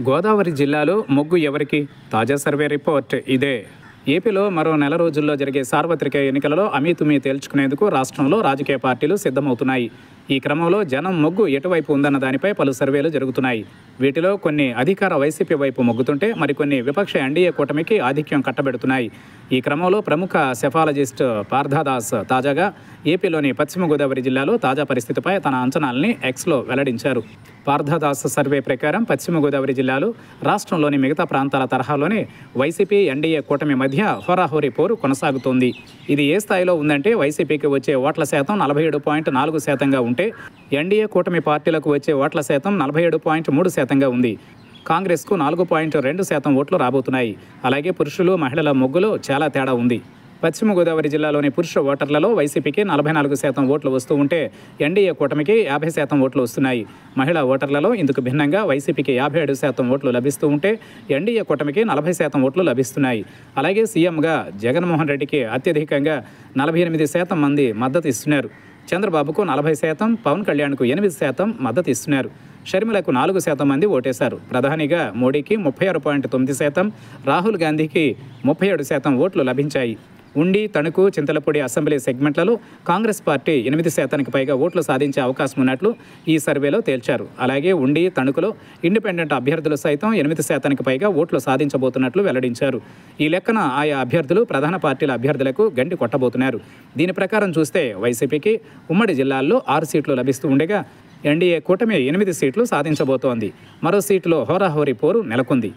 గోదావరి జిల్లాలో మొగ్గు ఎవరికి? తాజా సర్వే రిపోర్ట్ ఇదే. ఏపీలో మరో నెల రోజుల్లో జరిగే సార్వత్రిక ఎన్నికలలో అమీతుమీ తేల్చుకునేందుకు రాష్ట్రంలో రాజకీయ పార్టీలు సిద్ధమవుతున్నాయి. ఈ క్రమంలో జనం మొగ్గు ఎటువైపు ఉందన్న దానిపై పలు సర్వేలు జరుగుతున్నాయి. వీటిలో కొన్ని అధికార వైసీపీ వైపు మొగ్గుతుంటే మరికొన్ని విపక్ష ఎన్డీఏ కూటమికి ఆధిక్యం కట్టబెడుతున్నాయి. ఈ క్రమంలో ప్రముఖ సెఫాలజిస్ట్ పార్థదాస్ తాజాగా ఏపీలోని పశ్చిమ గోదావరి జిల్లాలో తాజా పరిస్థితిపై తన అంచనాల్ని ఎక్స్లో వెల్లడించారు. పార్థదాస్ సర్వే ప్రకారం పశ్చిమ గోదావరి జిల్లాలో రాష్ట్రంలోని మిగతా ప్రాంతాల తరహాలోనే వైసీపీ ఎన్డీఏ కూటమి మధ్య హోరాహోరీ పోరు కొనసాగుతోంది. ఇది ఏ స్థాయిలో ఉందంటే వైసీపీకి వచ్చే ఓట్ల శాతం నలభై ఏడు పాయింట్ నాలుగు శాతంగా ఉంటే ఎన్డీఏ కూటమి పార్టీలకు వచ్చే ఓట్ల శాతం నలభై ఏడు పాయింట్ మూడు శాతంగా ఉంది. కాంగ్రెస్కు నాలుగు పాయింట్ రెండు శాతం ఓట్లు రాబోతున్నాయి. అలాగే పురుషులు మహిళల మొగ్గులో చాలా తేడా ఉంది. పశ్చిమ గోదావరి జిల్లాలోని పురుష ఓటర్లలో వైసీపీకి నలభై నాలుగు శాతం ఓట్లు వస్తూ ఉంటే ఎన్డీఏ కూటమికి యాభై శాతం ఓట్లు వస్తున్నాయి. మహిళా ఓటర్లలో ఇందుకు భిన్నంగా వైసీపీకి యాభై ఏడు శాతం ఓట్లు లభిస్తూ ఉంటే ఎన్డీఏ కూటమికి నలభై శాతం ఓట్లు లభిస్తున్నాయి. అలాగే సీఎంగా జగన్మోహన్ రెడ్డికి అత్యధికంగా నలభై ఎనిమిది శాతం మంది మద్దతు ఇస్తున్నారు. చంద్రబాబుకు నలభై శాతం పవన్ కళ్యాణ్కు ఎనిమిది శాతం మద్దతు ఇస్తున్నారు. షర్మిలకు నాలుగు శాతం మంది ఓటేశారు. ప్రధానిగా మోడీకి ముప్పై ఆరు పాయింట్ తొమ్మిది శాతం రాహుల్ గాంధీకి ముప్పై ఏడు శాతం ఓట్లు లభించాయి. ఉండి తణుకు చింతలపూడి అసెంబ్లీ సెగ్మెంట్లలో కాంగ్రెస్ పార్టీ ఎనిమిది శాతానికి పైగా ఓట్లు సాధించే అవకాశం ఉన్నట్లు ఈ సర్వేలో తేల్చారు. అలాగే ఉండి తణుకులో ఇండిపెండెంట్ అభ్యర్థులు సైతం ఎనిమిది శాతానికి పైగా ఓట్లు సాధించబోతున్నట్లు వెల్లడించారు. ఈ లెక్కన ఆయా అభ్యర్థులు ప్రధాన పార్టీల అభ్యర్థులకు గండి కొట్టబోతున్నారు. దీని ప్రకారం చూస్తే వైసీపీకి ఉమ్మడి జిల్లాల్లో ఆరు సీట్లు లభిస్తూ ఉండగా ఎన్డీఏ కూటమి ఎనిమిది సీట్లు సాధించబోతోంది. మరో సీటులో హోరాహోరీ పోరు నెలకొంది.